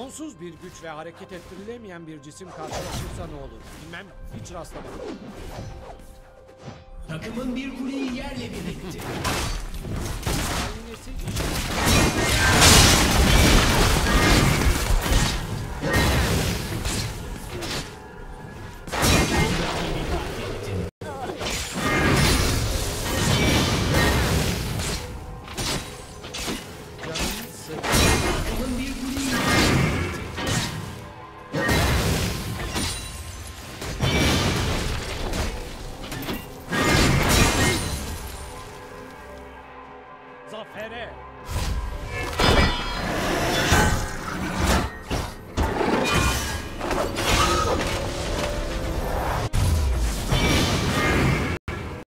Sonsuz bir güç ve hareket ettirilemeyen bir cisim karşılaşırsa ne olur? Bilmem, hiç rastlamadım. Takımın bir kuleyi yerle bir Zafere.